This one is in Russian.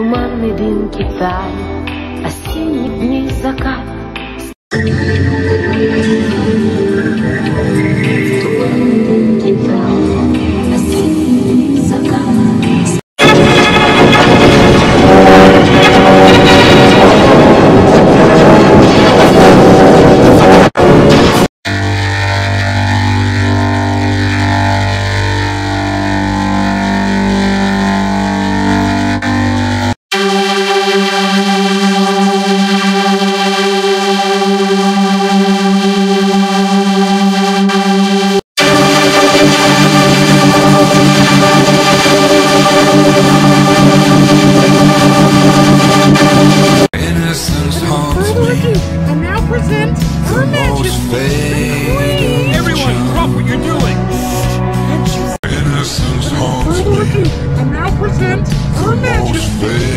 Туманный дым Китая, осенних дней закат. Most famous.